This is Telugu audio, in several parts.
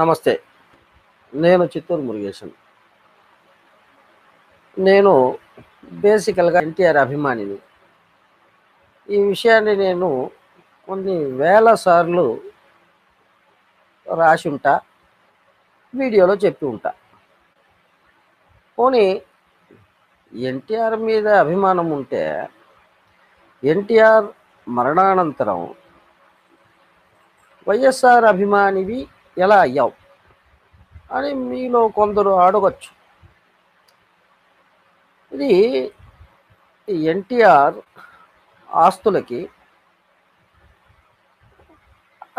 నమస్తే. నేను చిత్తూరు మురుగేశన్ నేను బేసికల్గా ఎన్టీఆర్ అభిమానిని. ఈ విషయాన్ని నేను కొన్ని వేల సార్లు రాసి ఉంటా వీడియోలో చెప్పి ఉంటా. పోనీ ఎన్టీఆర్ మీద అభిమానం ఉంటే ఎన్టీఆర్ మరణానంతరం వైఎస్ఆర్ అభిమానివి ఎలా అయ్యావు? అని మీలో కొందరు అడగచ్చు. ఇది ఎన్టీఆర్ ఆస్తులకి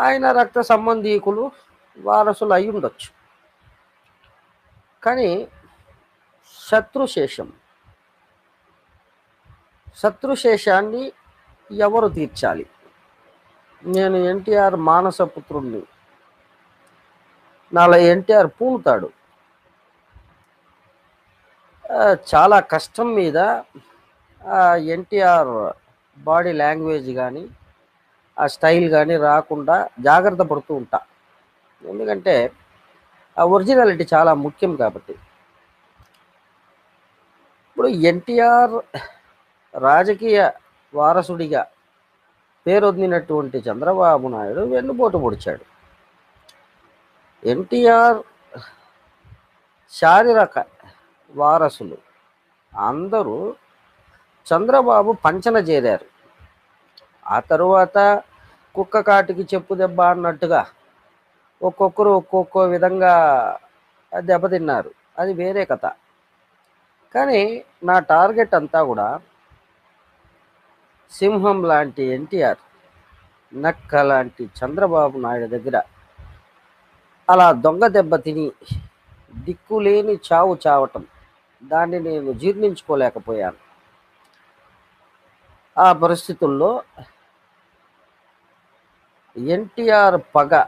ఆయన రక్త సంబంధీకులు వారసులు అయి ఉండొచ్చు. కానీ శత్రుశేషం శత్రుశేషాన్ని ఎవరు తీర్చాలి? నేను ఎన్టీఆర్ మానసపుత్రుణ్ణి. నాలో ఎన్టీఆర్ పూనుతాడు చాలా కష్టం మీద ఎన్టీఆర్ బాడీ లాంగ్వేజ్ కానీ ఆ స్టైల్ కానీ రాకుండా జాగ్రత్త పడుతూ ఉంటా. ఎందుకంటే ఆ ఒరిజినాలిటీ చాలా ముఖ్యం కాబట్టి. ఇప్పుడు ఎన్టీఆర్ రాజకీయ వారసుడిగా పేరొందినటువంటి చంద్రబాబు నాయుడు వెన్నుపోటు పొడిచాడు. ఎన్టీఆర్ శారీరక వారసులు. అందరూ చంద్రబాబు పంచన చేరారు. ఆ తరువాత కుక్క కాటికి చెప్పు దెబ్బ అన్నట్టుగా ఒక్కొక్కరు ఒక్కొక్క విధంగా దెబ్బతిన్నారు. అది వేరే కథ. కానీ నా టార్గెట్ అంతా కూడా సింహం లాంటి ఎన్టీఆర్ నక్క లాంటి చంద్రబాబు నాయుడు దగ్గర అలా దొంగ దెబ్బ తిని దిక్కులేని చావు చావటం. దాన్ని నేను జీర్ణించుకోలేకపోయాను. ఆ పరిస్థితుల్లో ఎన్టీఆర్ పగ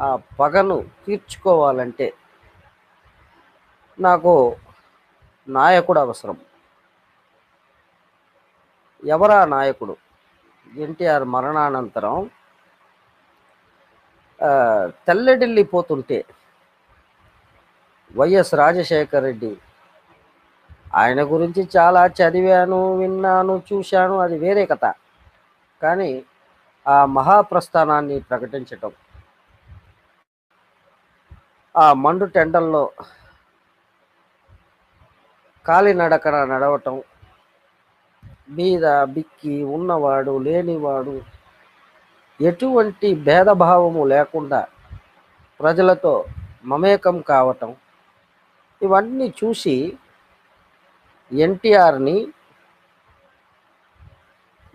ఆ పగను తీర్చుకోవాలంటే నాకు నాయకుడు అవసరం. ఎవరా నాయకుడు? ఎన్టీఆర్ మరణానంతరం ఆ, తెల్లడిల్లి పోతుంటే వైఎస్ రాజశేఖర్ రెడ్డి ఆయన గురించి చాలా చదివాను విన్నాను చూశాను అది వేరే కథ. కానీ ఆ మహాప్రస్థానాన్ని ప్రకటించటం ఆ మండు టెండల్లో కాలినడకన నడవటం మీద బిక్కి ఉన్నవాడు లేనివాడు ఎటువంటి భేదభావము లేకుండా ప్రజలతో మమేకం కావటం ఇవన్నీ చూసి ఎన్టీఆర్ని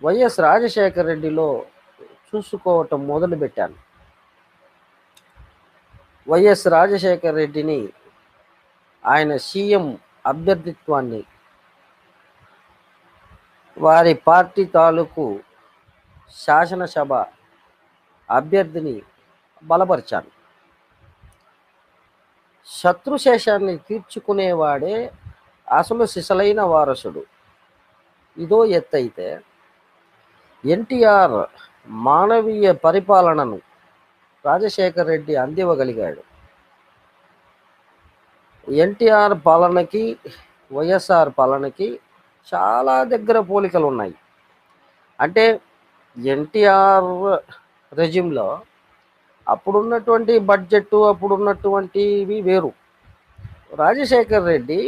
వైఎస్ రాజశేఖర రెడ్డిలో చూసుకోవటం మొదలుపెట్టాను. వైఎస్ రాజశేఖర రెడ్డిని ఆయన సీఎం అభ్యర్థిత్వాన్ని వారి పార్టీ తాలూకు శాసనసభ అభ్యర్థిని బలపరిచాను శత్రుశేషాన్ని తీర్చుకునేవాడే అసలు సిసలైన వారసుడు. ఇదో ఎత్తైతే ఎన్టీఆర్ మానవీయ పరిపాలనను రాజశేఖర్ రెడ్డి అందివ్వగలిగాడు. ఎన్టీఆర్ పాలనకి వైఎస్ఆర్ పాలనకి చాలా దగ్గర పోలికలు ఉన్నాయి అంటే ఎన్టీఆర్ రెజ్యూమ్లో అప్పుడున్నటువంటి బడ్జెట్ అప్పుడున్నటువంటివి వేరు. రాజశేఖర్ రెడ్డి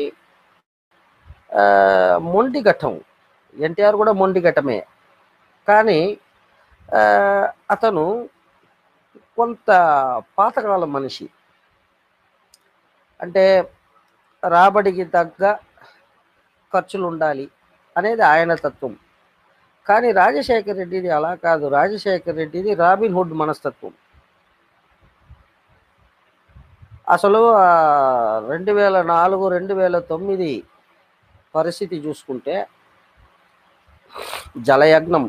మొండి ఘట్టం ఎన్టీఆర్ కూడా మొండి ఘట్టమే కానీ అతను కొంత పాతకాల మనిషి. అంటే రాబడికి తగ్గ ఖర్చులు ఉండాలి అనేది ఆయన తత్వం. కానీ రాజశేఖర్ రెడ్డిది అలా కాదు. రాజశేఖర్ రెడ్డిది రాబిన్ హుడ్ మనస్తత్వం. అసలు రెండు వేల నాలుగు రెండు వేల తొమ్మిది పరిస్థితి చూసుకుంటే జలయజ్ఞం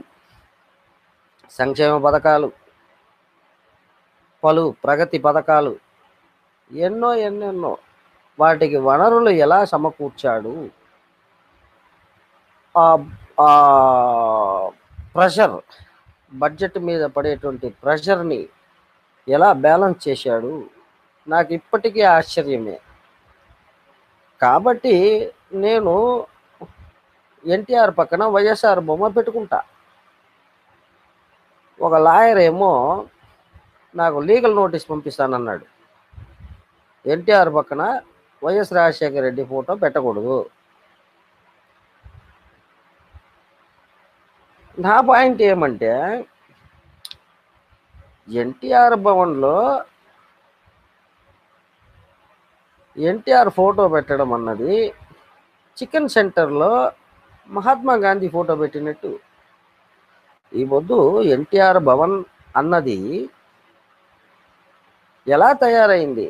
సంక్షేమ పథకాలు పలు ప్రగతి పథకాలు ఎన్నో ఎన్నెన్నో వాటికి వనరులు ఎలా సమకూర్చాడు? ప్రెషర్ బడ్జెట్ మీద పడేటువంటి ప్రెషర్ని ఎలా బ్యాలెన్స్ చేశాడు? నాకు ఇప్పటికీ ఆశ్చర్యమే. కాబట్టి నేను ఎన్టీఆర్ పక్కన వైఎస్ఆర్ బొమ్మ పెట్టుకుంటా. ఒక లాయర్ ఏమో నాకు లీగల్ నోటీస్ పంపిస్తానన్నాడు. ఎన్టీఆర్ పక్కన వైఎస్ రాజశేఖర రెడ్డి ఫోటో పెట్టకూడదు. నా పాయింట్ ఏమంటే ఎన్టీఆర్ భవన్లో ఎన్టీఆర్ ఫోటో పెట్టడం అన్నది చికెన్ సెంటర్లో మహాత్మా గాంధీ ఫోటో పెట్టినట్టు. ఈ పొద్దు ఎన్టీఆర్ భవన్ అన్నది ఎలా తయారైంది?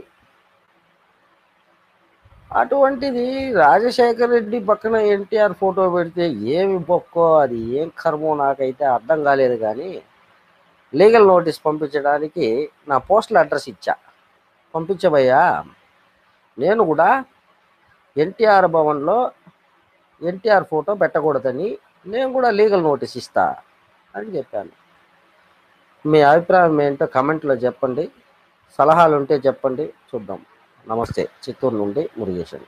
అటువంటిది రాజశేఖర రెడ్డి పక్కన ఎన్టీఆర్ ఫోటో పెడితే ఏమి బొక్కో అది ఏం కర్మో నాకైతే అర్థం కాలేదు కానీ లీగల్ నోటీస్ పంపించడానికి నా పోస్టల్ అడ్రస్ ఇచ్చా. పంపించబయ్యా. నేను కూడా ఎన్టీఆర్ భవన్లో ఎన్టీఆర్ ఫోటో పెట్టకూడదని నేను కూడా లీగల్ నోటీస్ ఇస్తా అని చెప్పాను. మీ అభిప్రాయం ఏంటో కమెంట్లో చెప్పండి. సలహాలు ఉంటే చెప్పండి. చూద్దాం. నమస్తే. చిత్తూరు నుండి మురుగేశన్.